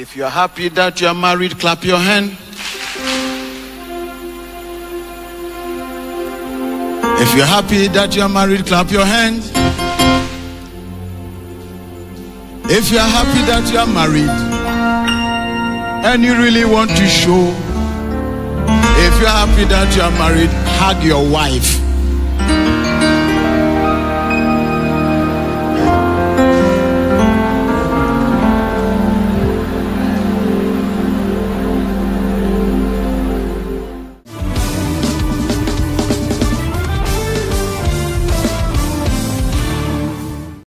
If you're happy that you're married, clap your hand. If you're happy that you're married, clap your hand. If you're happy that you're married and you really want to show, if you're happy that you're married, hug your wife.